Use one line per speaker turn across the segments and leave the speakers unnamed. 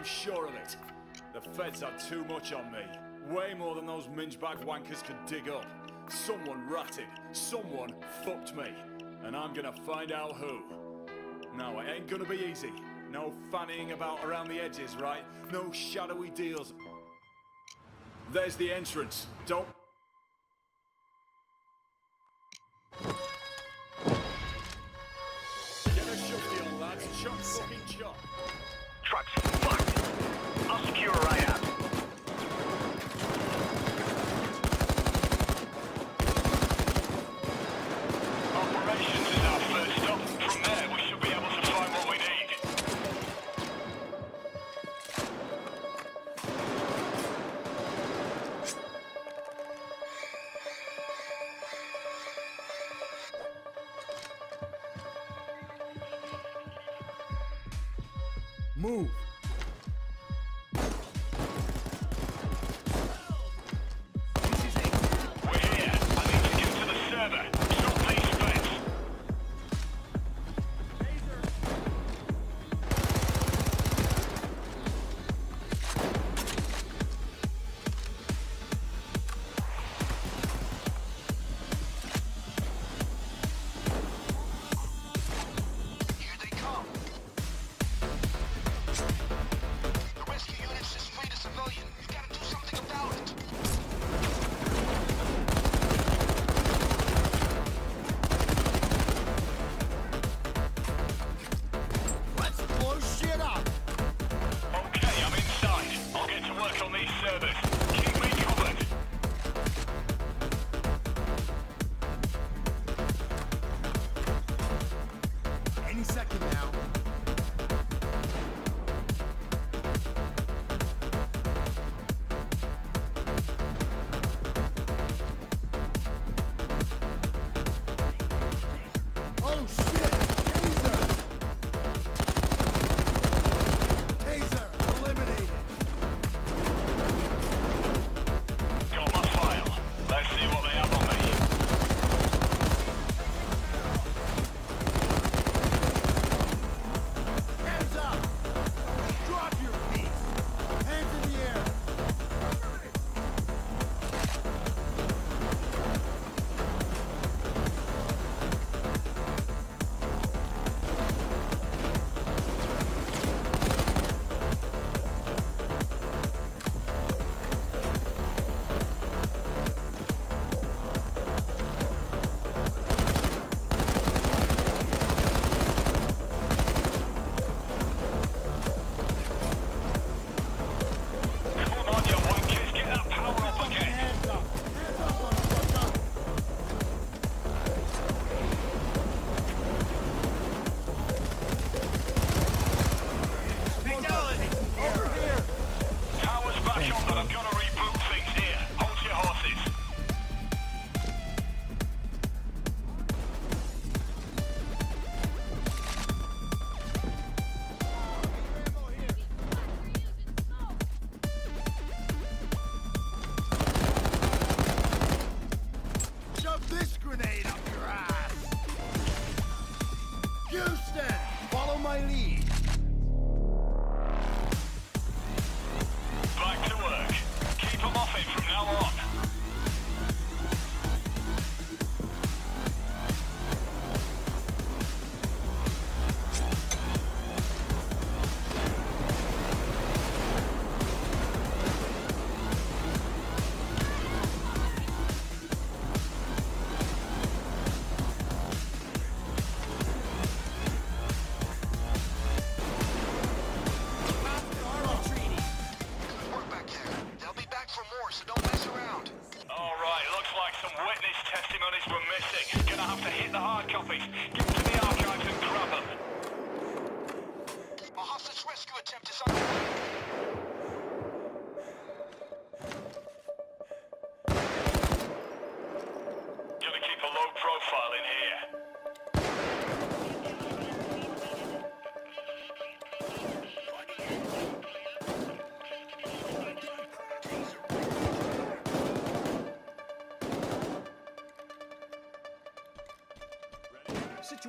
I'm sure of it. The feds had too much on me. Way more than those mingebag wankers could dig up. Someone ratted. Someone fucked me. And I'm gonna find out who. Now it ain't gonna be easy. No fannying about around the edges, right? No shadowy deals. There's the entrance. Don't... Get a shifty lads. Chop fucking chop.
Truck's fucked.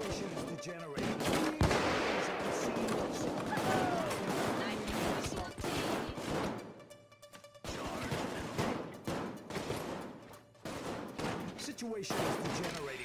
situation is degenerating.
Situation is degenerating.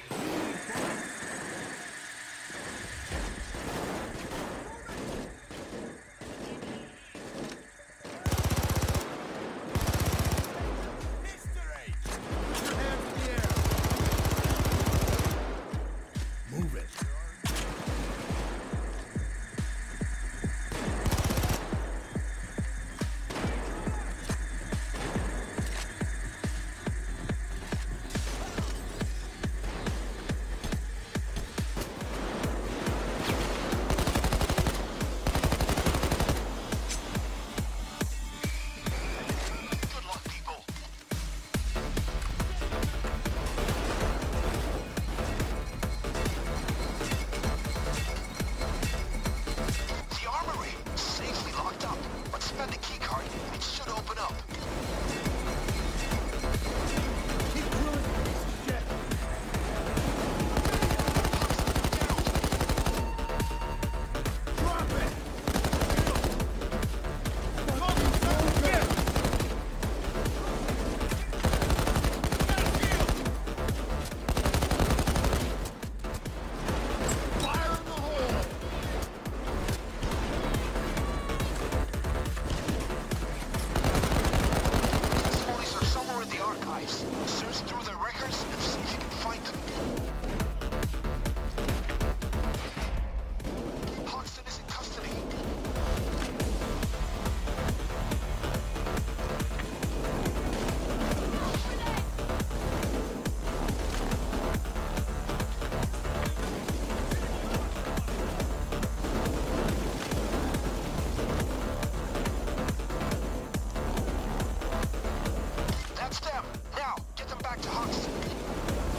Now, get them back to
Hoxton.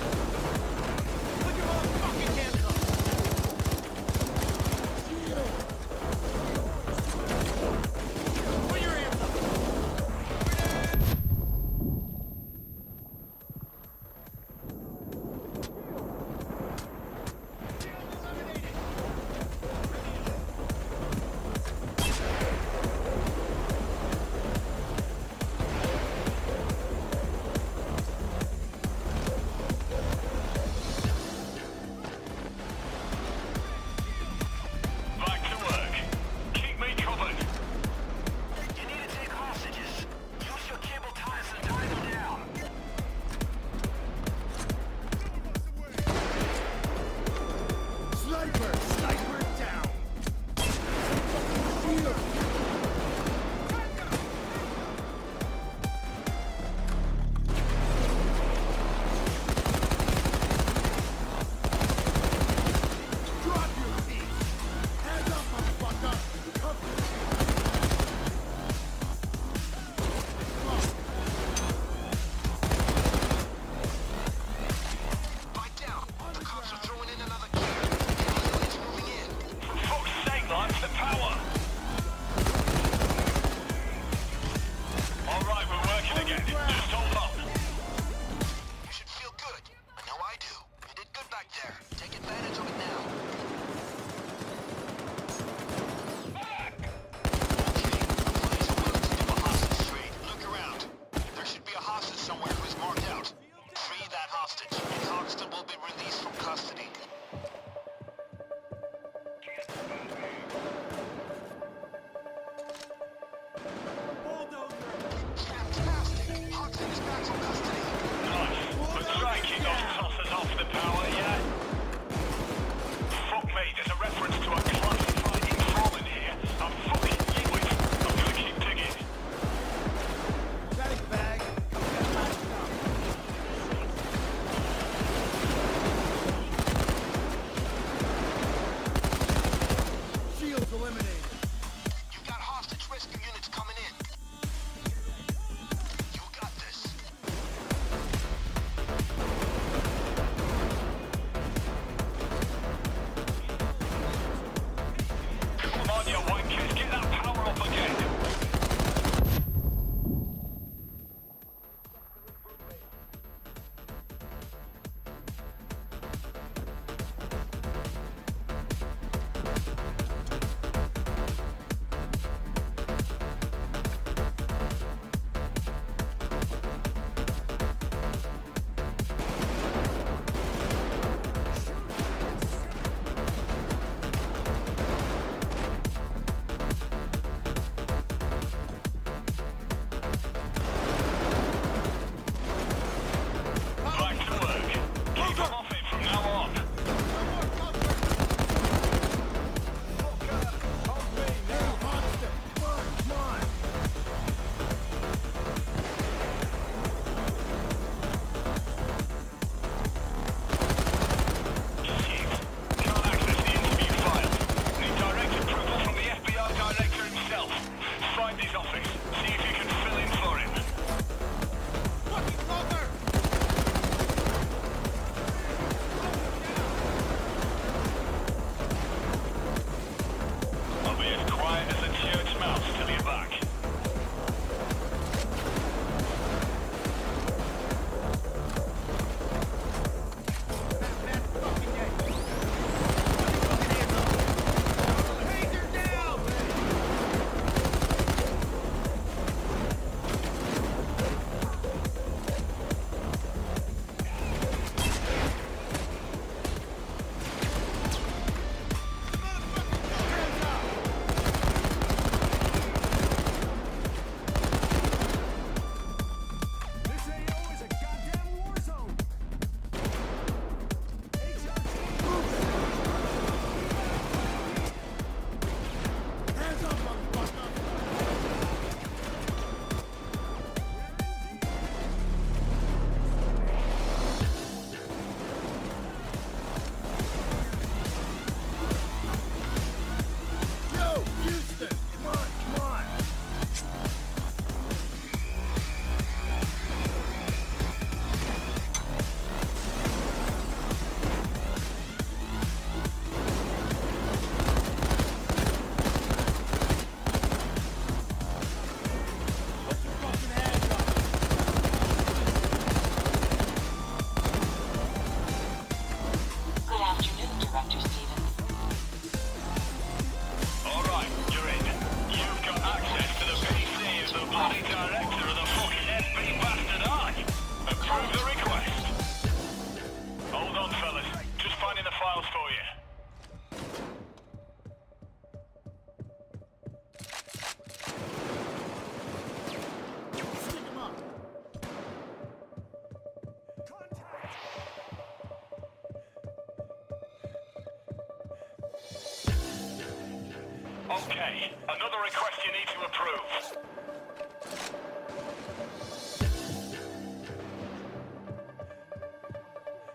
Okay, another request you need to approve.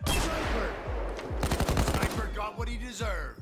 Sniper! Sniper got what he deserved.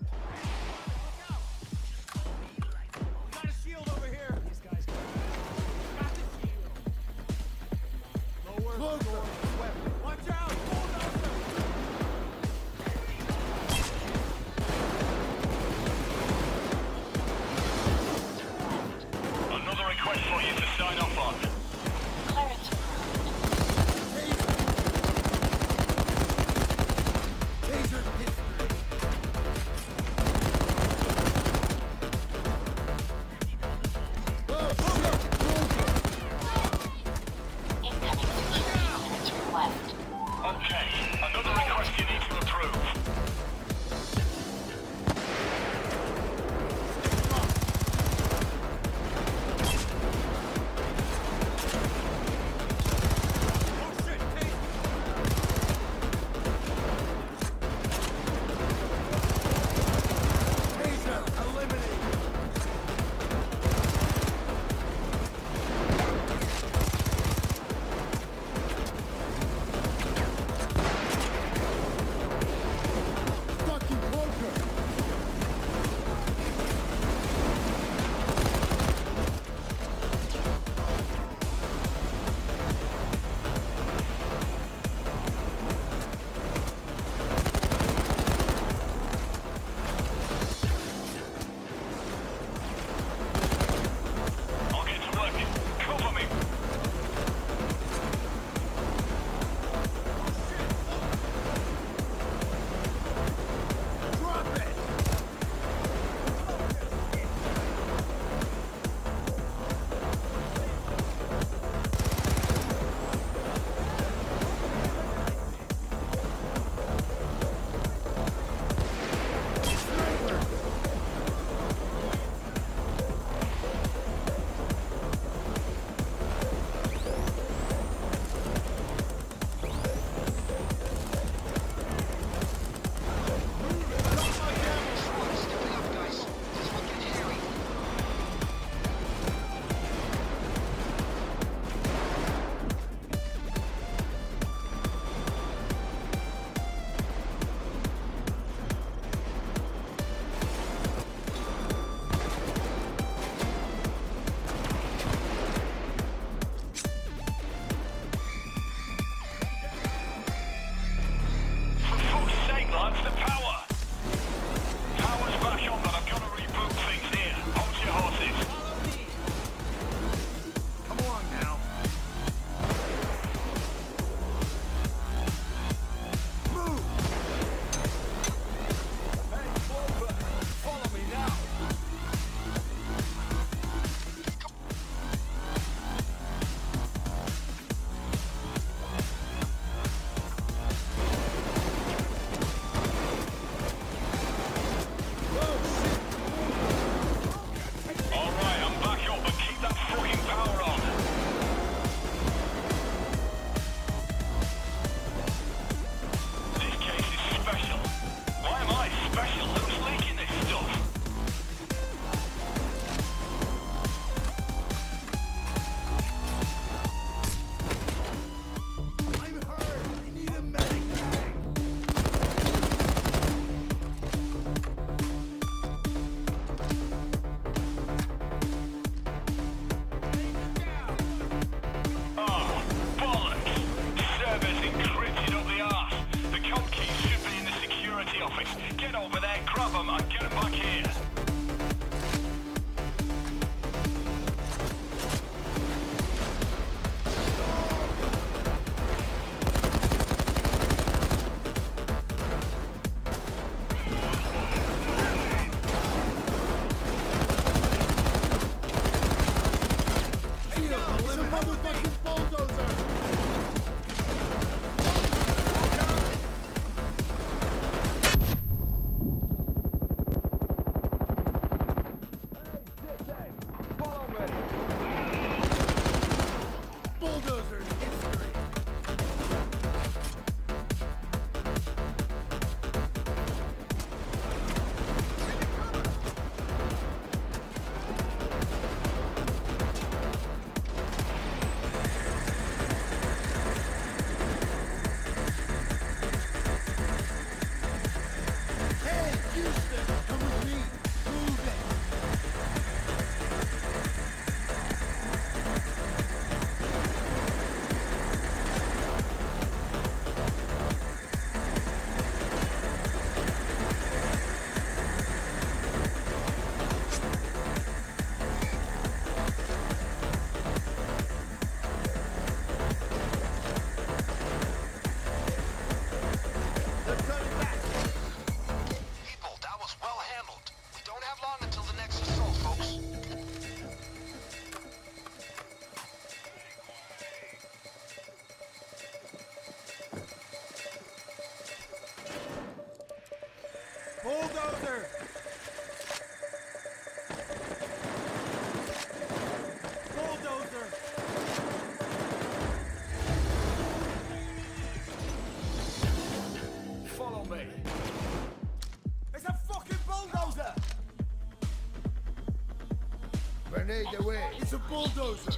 Grenade away.
It's a bulldozer!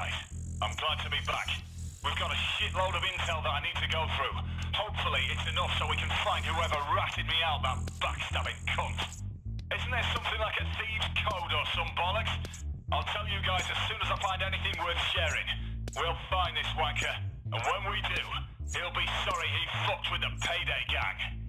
Guys. I'm glad to be back. We've got a shitload of intel that I need to go through. Hopefully, it's enough so we can find whoever ratted me out, that backstabbing cunt. Isn't there something like a thieves' code or some bollocks? I'll tell you guys as soon as I find anything worth sharing. We'll find this wanker, and when we do, he'll be sorry he fucked with the payday gang.